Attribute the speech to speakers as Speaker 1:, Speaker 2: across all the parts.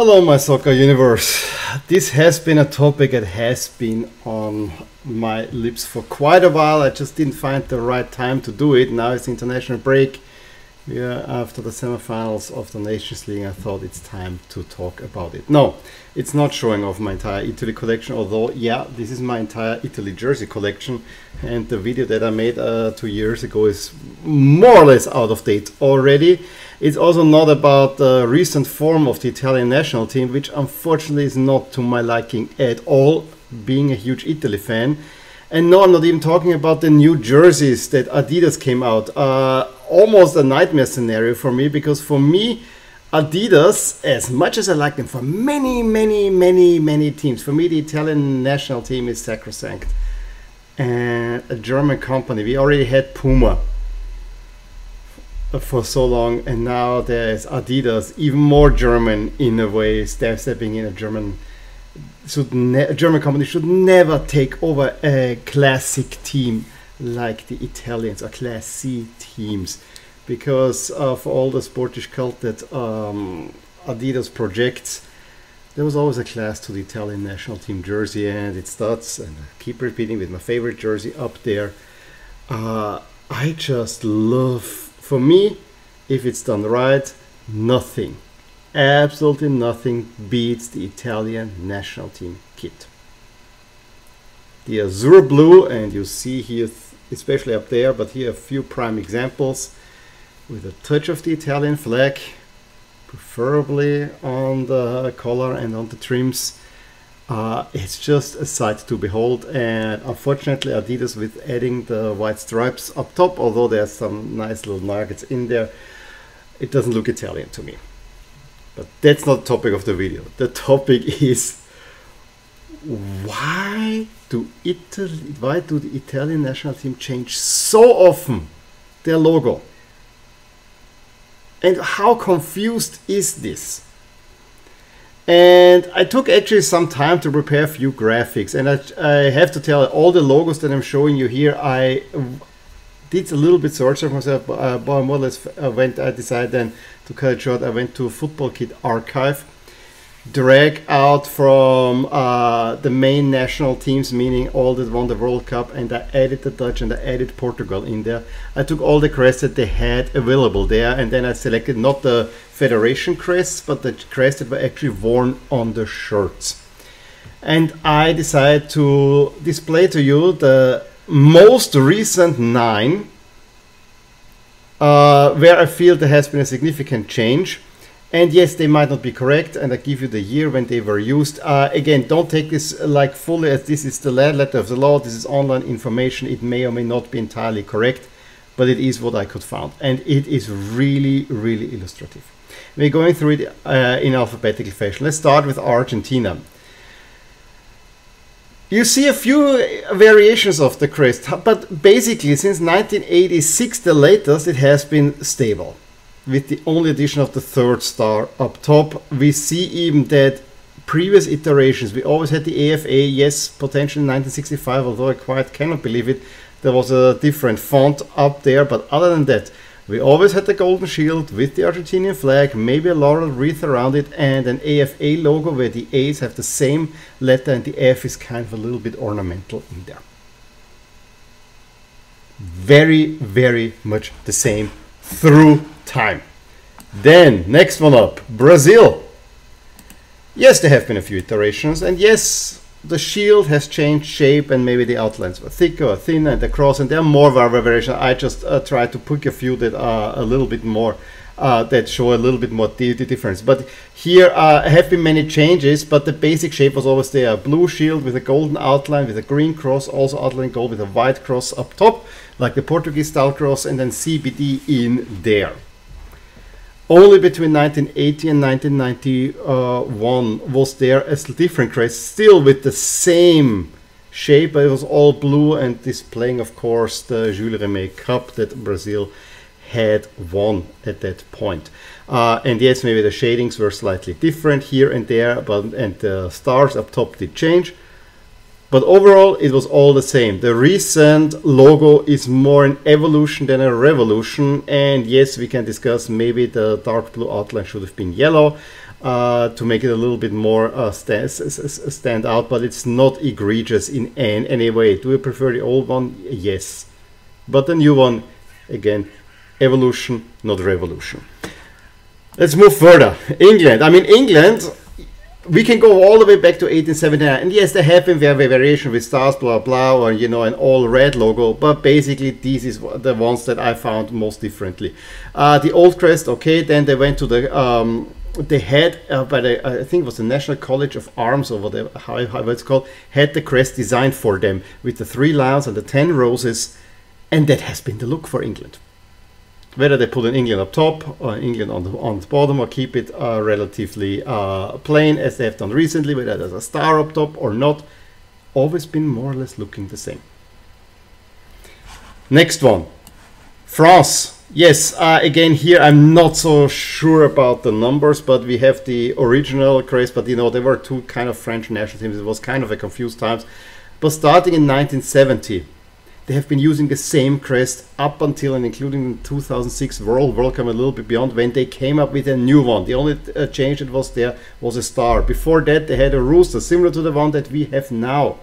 Speaker 1: Hello, my soccer universe. This has been a topic that has been on my lips for quite a while. I just didn't find the right time to do it. Now it's international break. Are after the semifinals of the Nations League. I thought it's time to talk about it. No, it's not showing off my entire Italy collection, although, yeah, this is my entire Italy jersey collection. And the video that I made uh, two years ago is more or less out of date already. It's also not about the recent form of the Italian national team, which unfortunately is not to my liking at all, being a huge Italy fan. And no, I'm not even talking about the new jerseys that Adidas came out. Uh, almost a nightmare scenario for me because for me, Adidas, as much as I like them for many, many, many, many teams, for me, the Italian national team is sacrosanct. And a German company, we already had Puma for so long, and now there's Adidas, even more German in a way. They're stepping in a German should a German company should never take over a classic team like the Italians or Class C teams because of all the sportish cult that um, Adidas projects. There was always a class to the Italian national team jersey, and it starts, and I keep repeating with my favorite jersey up there. Uh, I just love, for me, if it's done right, nothing absolutely nothing beats the Italian national team kit. The azure blue, and you see here, especially up there, but here a few prime examples with a touch of the Italian flag, preferably on the collar and on the trims. Uh, it's just a sight to behold and unfortunately Adidas with adding the white stripes up top although there's some nice little nuggets in there it doesn't look Italian to me. But that's not the topic of the video. The topic is why do Italy, why do the Italian national team change so often their logo? And how confused is this? And I took actually some time to prepare a few graphics. And I, I have to tell all the logos that I'm showing you here, I did a little bit search myself, but more or less uh, went, I decided then to cut it short, I went to Football Kit Archive, drag out from uh, the main national teams, meaning all that won the World Cup, and I added the Dutch and I added Portugal in there. I took all the crests that they had available there, and then I selected not the federation crests, but the crests that were actually worn on the shirts. And I decided to display to you the most recent nine uh, where I feel there has been a significant change. And yes, they might not be correct, and I give you the year when they were used. Uh, again, don't take this like fully as this is the letter of the law. This is online information. It may or may not be entirely correct, but it is what I could find, and it is really, really illustrative. We're going through it uh, in alphabetical fashion. Let's start with Argentina. You see a few variations of the crest, but basically since 1986 the latest it has been stable. With the only addition of the third star up top, we see even that previous iterations, we always had the AFA, yes, potentially 1965, although I quite cannot believe it, there was a different font up there, but other than that, we always had the golden shield with the Argentinian flag, maybe a laurel wreath around it, and an AFA logo where the A's have the same letter and the F is kind of a little bit ornamental in there. Very, very much the same through time. Then, next one up, Brazil. Yes, there have been a few iterations, and yes, the shield has changed shape and maybe the outlines were thicker or thinner and the cross and there are more variations. I just uh, try to pick a few that are a little bit more uh, that show a little bit more the, difference. But here uh, have been many changes, but the basic shape was always there. A blue shield with a golden outline with a green cross, also outline gold with a white cross up top, like the Portuguese style cross, and then CBD in there. Only between 1980 and 1991 was there a different crest, still with the same shape, but it was all blue and displaying, of course, the Jules Rimet Cup that Brazil had won at that point. Uh, and yes, maybe the shadings were slightly different here and there, but and the stars up top did change. But overall, it was all the same. The recent logo is more an evolution than a revolution. And yes, we can discuss maybe the dark blue outline should have been yellow. uh, to make it a little bit more uh, stand, stand out, but it's not egregious in any way. Do you prefer the old one? Yes. But the new one, again, evolution, not revolution. Let's move further. England. I mean, England, we can go all the way back to 1879. And yes, there have been variation with stars, blah, blah, or, you know, an all red logo. But basically, these is the ones that I found most differently. Uh, the old crest, okay, then they went to the um, they had uh, by the I think it was the National College of Arms or whatever how, how it's called had the crest designed for them with the three lions and the ten roses, and that has been the look for England. Whether they put an England up top or England on the on the bottom or keep it uh, relatively uh, plain as they have done recently, whether there's a star up top or not, always been more or less looking the same. Next one, France. Yes, uh, again here I'm not so sure about the numbers, but we have the original craze, but you know there were two kind of French national teams. It was kind of a confused times. But starting in 1970, they have been using the same crest up until and including the 2006 World World Cup a little bit beyond when they came up with a new one. The only uh, change that was there was a star. Before that they had a rooster similar to the one that we have now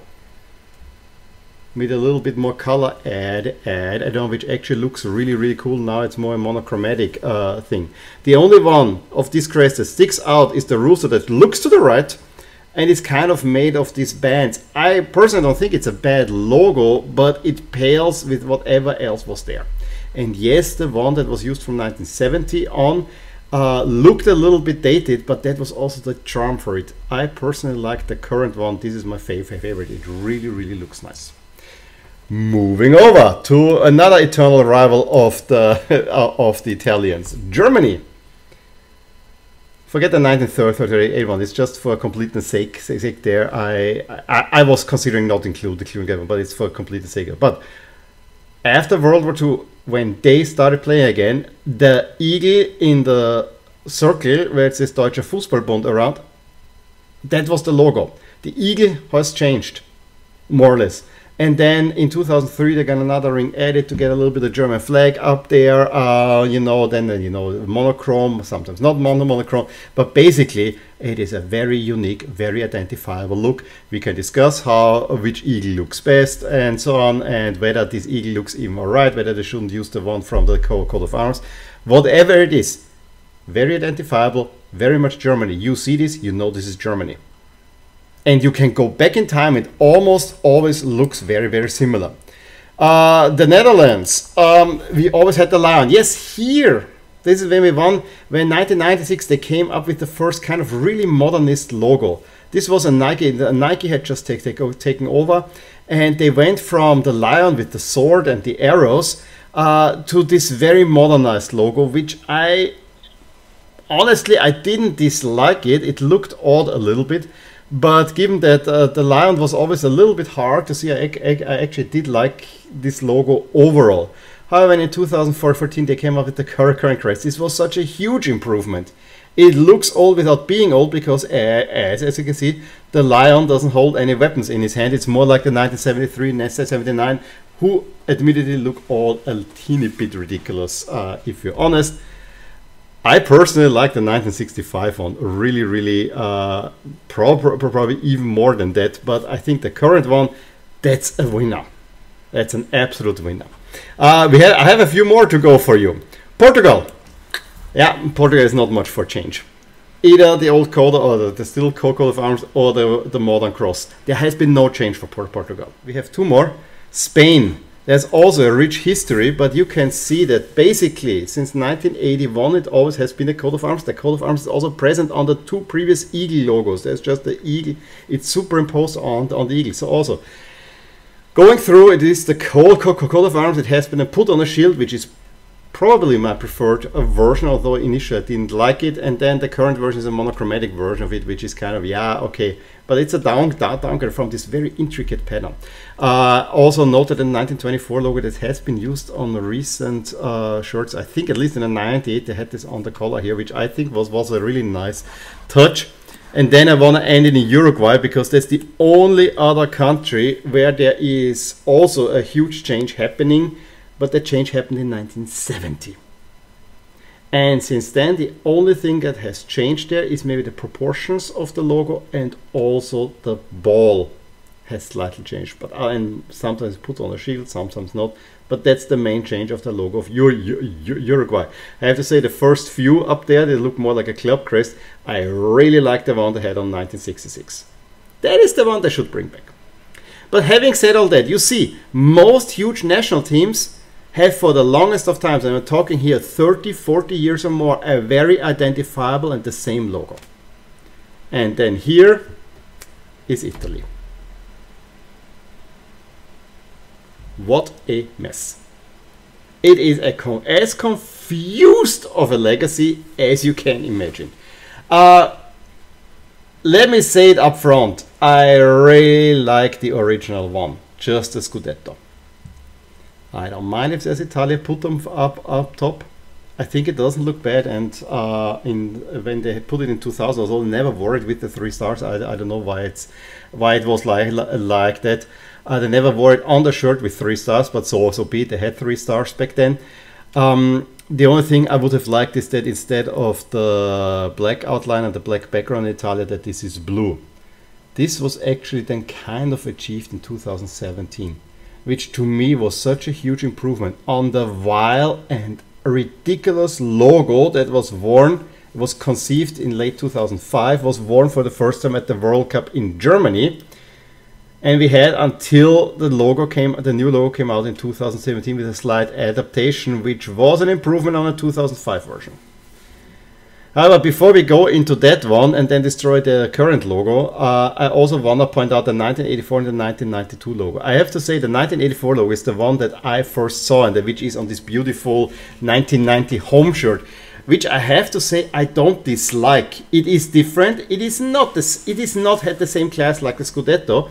Speaker 1: with a little bit more color add add I don't know which actually looks really really cool now it's more a monochromatic uh, thing the only one of these crests that sticks out is the rooster that looks to the right and it's kind of made of these bands I personally don't think it's a bad logo but it pales with whatever else was there and yes the one that was used from 1970 on uh, looked a little bit dated, but that was also the charm for it. I personally like the current one. This is my favorite. It really, really looks nice. Moving over to another eternal rival of the uh, of the Italians, Germany. Forget the 1938 one. It's just for completeness sake. sake there, I, I, I was considering not include the clearing game, but it's for completeness sake. But after World War II, when they started playing again, the eagle in the circle where it says Deutscher Fußballbund around, that was the logo. The eagle has changed, more or less. And then in 2003, they got another ring added to get a little bit of German flag up there. Uh, you know, then, uh, you know, monochrome, sometimes not mono monochrome, but basically it is a very unique, very identifiable look. We can discuss how, which eagle looks best and so on, and whether this eagle looks even alright, whether they shouldn't use the one from the coat of arms. Whatever it is, very identifiable, very much Germany. You see this, you know this is Germany and you can go back in time it almost always looks very very similar. Uh, the Netherlands um, we always had the lion. Yes here this is when we won when 1996 they came up with the first kind of really modernist logo. This was a Nike Nike had just take, take, taken over and they went from the lion with the sword and the arrows uh, to this very modernized logo which I honestly I didn't dislike it. It looked odd a little bit but given that uh, the lion was always a little bit hard to see, I, I, I, actually did like this logo overall. However, in 2014 they came up with the current crest. This was such a huge improvement. It looks old without being old because, as, as you can see, the lion doesn't hold any weapons in his hand. It's more like the 1973 Nesta 79, who admittedly look all a teeny bit ridiculous, uh, if you're honest. I personally like the 1965 one, really, really, uh, probably even more than that. But I think the current one, that's a winner. That's an absolute winner. Uh, we have, I have a few more to go for you. Portugal. Yeah, Portugal is not much for change. Either the old code or the, the still coat of arms or the, the modern cross. There has been no change for Portugal. We have two more. Spain. There's also a rich history, but you can see that basically since 1981 it always has been a coat of arms. The coat of arms is also present on the two previous eagle logos. There's just the eagle, it's superimposed on, on the eagle. So also going through it is the coat, coat of arms. It has been put on a shield, which is probably my preferred uh, version, although initially I didn't like it. And then the current version is a monochromatic version of it, which is kind of, yeah, okay. But it's a down, down downgrade from this very intricate pattern. Uh, also noted in 1924 logo that has been used on recent uh, shirts. I think at least in the 98 they had this on the collar here, which I think was, was a really nice touch. And then I want to end in Uruguay because that's the only other country where there is also a huge change happening but the change happened in 1970. And since then, the only thing that has changed there is maybe the proportions of the logo and also the ball has slightly changed. But uh, and sometimes put on a shield, sometimes not. But that's the main change of the logo of Uruguay. I have to say the first few up there, they look more like a club crest. I really like the one they had on 1966. That is the one they should bring back. But having said all that, you see, most huge national teams have for the longest of times, and I'm talking here 30, 40 years or more, a very identifiable and the same logo. And then here is Italy. What a mess. It is a con as confused of a legacy as you can imagine. Uh, let me say it up front. I really like the original one, just the Scudetto. I don't mind if there's Italia put them up up top. I think it doesn't look bad, and uh, in when they put it in 2000, I was all never worried with the three stars. I, I don't know why it's why it was like like that. Uh, they never wore it on the shirt with three stars, but so also be it. They had three stars back then. Um, the only thing I would have liked is that instead of the black outline and the black background in Italia, that this is blue. This was actually then kind of achieved in 2017, which to me was such a huge improvement on the vile and ridiculous logo that was worn. Was conceived in late 2005, was worn for the first time at the World Cup in Germany and we had until the logo came, the new logo came out in 2017 with a slight adaptation, which was an improvement on the 2005 version. However, before we go into that one and then destroy the current logo, uh, I also want to point out the 1984 and the 1992 logo. I have to say the 1984 logo is the one that I first saw and which is on this beautiful 1990 home shirt which I have to say I don't dislike. It is different. It is not this. It is not had the same class like the Scudetto,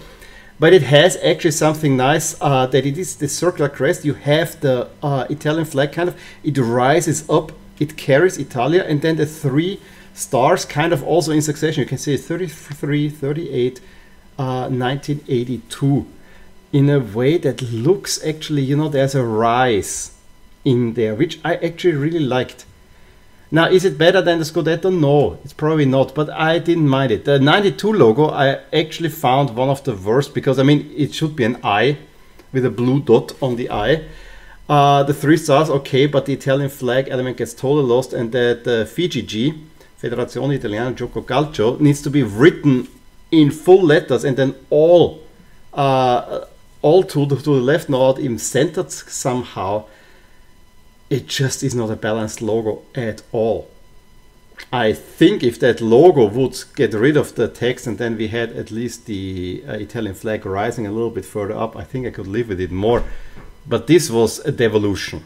Speaker 1: but it has actually something nice uh, that it is the circular crest. You have the uh, Italian flag kind of, it rises up, it carries Italia, and then the three stars kind of also in succession. You can see 33, 38, uh, 1982 in a way that looks actually, you know, there's a rise in there, which I actually really liked. Now, is it better than the Scudetto? No, it's probably not, but I didn't mind it. The 92 logo, I actually found one of the worst because, I mean, it should be an eye with a blue dot on the eye. Uh, the three stars, okay, but the Italian flag element gets totally lost, and that the FIGC, Federazione Italiana Gioco Calcio, needs to be written in full letters and then all uh, all to the, to the left, not even centered somehow it just is not a balanced logo at all. I think if that logo would get rid of the text and then we had at least the uh, Italian flag rising a little bit further up, I think I could live with it more. But this was a devolution.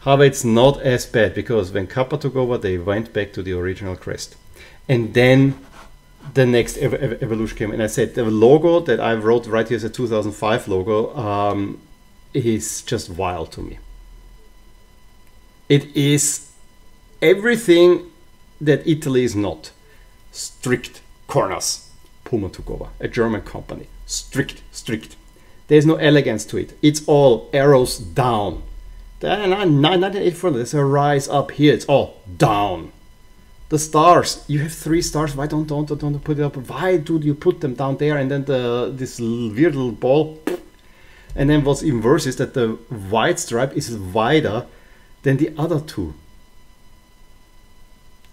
Speaker 1: However, it's not as bad because when Kappa took over, they went back to the original crest. And then the next ev ev evolution came. And I said the logo that I wrote right here is a 2005 logo um, is just wild to me. It is everything that Italy is not. Strict corners. Puma took over, a German company. Strict, strict. There's no elegance to it. It's all arrows down. Then 1984, there's a uh, rise up here. It's all down. The stars, you have three stars. Why don't don't don't put it up? Why do you put them down there? And then the this weird little ball. And then what's even worse is that the white stripe is wider than the other two.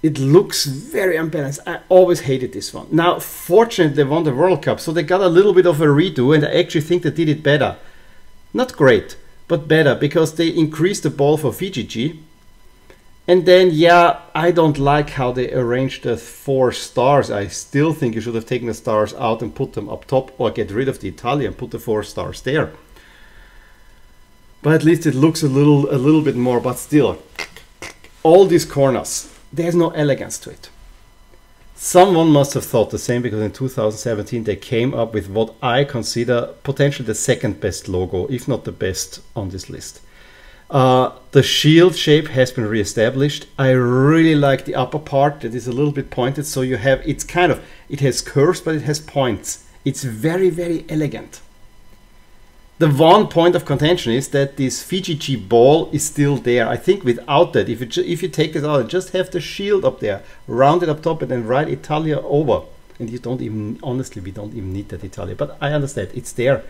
Speaker 1: It looks very unbalanced. I always hated this one. Now, fortunately, they won the World Cup, so they got a little bit of a redo, and I actually think they did it better. Not great, but better, because they increased the ball for FIGC. And then, yeah, I don't like how they arranged the four stars. I still think you should have taken the stars out and put them up top, or get rid of the Italian, put the four stars there but at least it looks a little a little bit more but still all these corners there's no elegance to it someone must have thought the same because in 2017 they came up with what i consider potentially the second best logo if not the best on this list uh, the shield shape has been re-established. I really like the upper part that is a little bit pointed. So you have, it's kind of, it has curves, but it has points. It's very, very elegant The one point of contention is that this VGG ball is still there. I think without that, if you, if you take this out, and just have the shield up there, round it up top and then write Italia over. And you don't even, honestly, we don't even need that Italia. But I understand, it's there.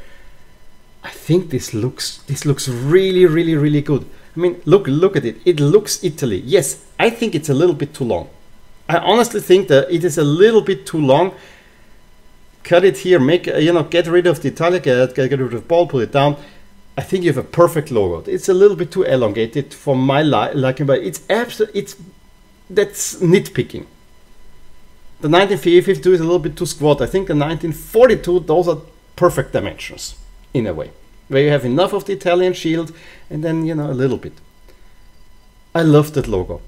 Speaker 1: I think this looks, this looks really, really, really good. I mean, look, look at it. It looks Italy. Yes, I think it's a little bit too long. I honestly think that it is a little bit too long cut it here, make uh, you know, get rid of the italic, uh, get, get rid of the ball, put it down. I think you have a perfect logo. It's a little bit too elongated for my li liking, but it's absolutely it's that's nitpicking. The 1952 is a little bit too squat. I think the 1942 those are perfect dimensions in a way, where you have enough of the Italian shield and then you know a little bit. I love that logo.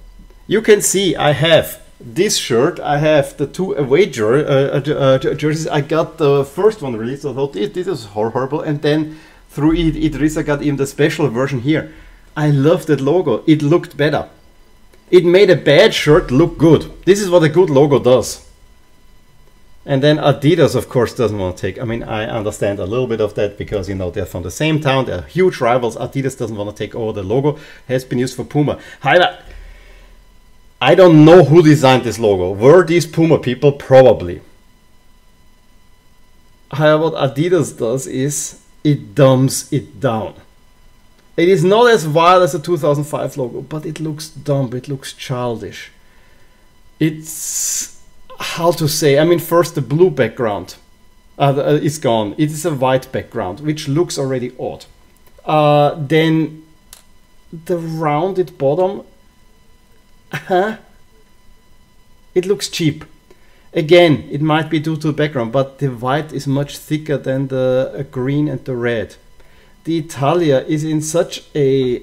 Speaker 1: You can see I have this shirt, I have the two away jer uh, uh, uh jerseys. I got the first one released. I thought this, is horrible, and then through it, Idris, I got even the special version here. I love that logo. It looked better. It made a bad shirt look good. This is what a good logo does. And then Adidas, of course, doesn't want to take. I mean, I understand a little bit of that because you know they're from the same town. They're huge rivals. Adidas doesn't want to take over the logo. Has been used for Puma. However, I don't know who designed this logo. Were these Puma people? Probably. However, what Adidas does is it dumbs it down. It is not as wild as the 2005 logo, but it looks dumb, it looks childish. It's how to say, I mean, first the blue background uh, uh is gone. It is a white background, which looks already odd. Uh, then the rounded bottom huh? It looks cheap. Again, it might be due to the background, but the white is much thicker than the uh, green and the red. The Italia is in such a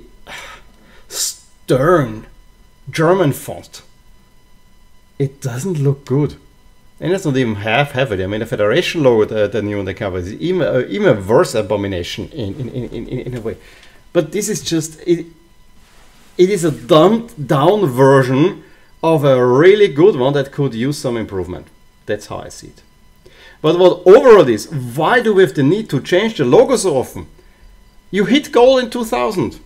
Speaker 1: stern German font. It doesn't look good. And it's not even half it. I mean, the Federation logo, the, the new on the cover, is even, uh, even a worse abomination in, in, in, in, in a way. But this is just, it, it is a dumbed down version of a really good one that could use some improvement. That's how I see it. But what overall is, why do we have the need to change the logo so often? You hit goal in 2000.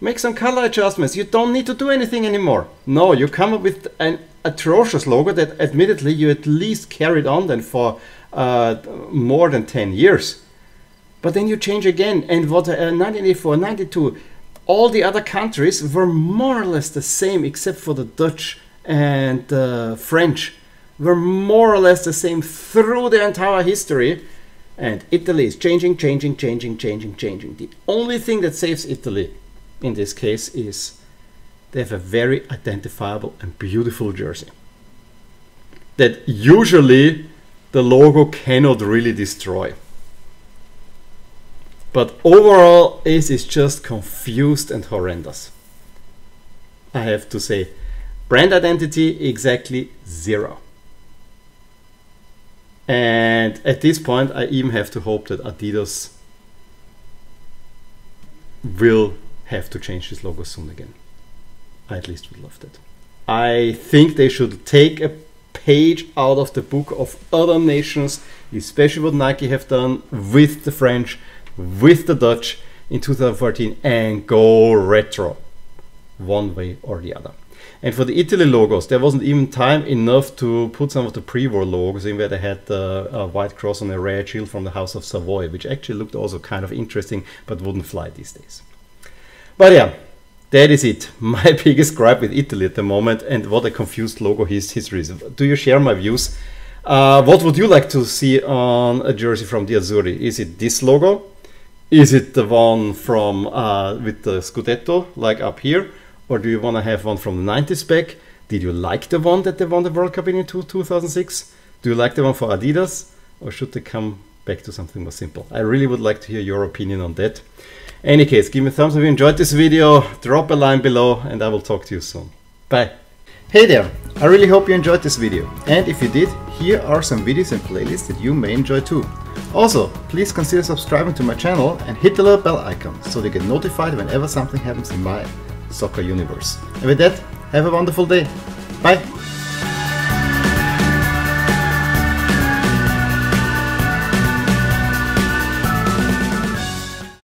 Speaker 1: Make some color adjustments. You don't need to do anything anymore. No, you come up with an atrocious logo that admittedly you at least carried on then for uh, more than 10 years. But then you change again. And what uh, 1984, 92, all the other countries were more or less the same except for the Dutch and the French were more or less the same through their entire history and Italy is changing, changing, changing, changing, changing. The only thing that saves Italy in this case is they have a very identifiable and beautiful jersey that usually the logo cannot really destroy. But overall, Ace is just confused and horrendous. I have to say, brand identity exactly zero. And at this point, I even have to hope that Adidas will have to change this logo soon again. I at least would love that. I think they should take a page out of the book of other nations, especially what Nike have done with the French with the Dutch in 2014 and go retro one way or the other. And for the Italy logos, there wasn't even time enough to put some of the pre-war logos in where they had the white cross on a red shield from the House of Savoy, which actually looked also kind of interesting, but wouldn't fly these days. But yeah, that is it. My biggest gripe with Italy at the moment, and what a confused logo his history is. Do you share my views? Uh, what would you like to see on a jersey from the Azzurri? Is it this logo? Is it the one from uh, with the Scudetto, like up here? Or do you want to have one from the 90s back? Did you like the one that they won the World Cup in 2006? Do you like the one for Adidas? Or should they come back to something more simple? I really would like to hear your opinion on that. Any case, give me a thumbs up if you enjoyed this video, drop a line below, and I will talk to you soon. Bye! Hey there! I really hope you enjoyed this video. And if you did, here are some videos and playlists that you may enjoy too. Also, please consider subscribing to my channel and hit the little bell icon so you get notified whenever something happens in my soccer universe. And with that, have a wonderful day. Bye!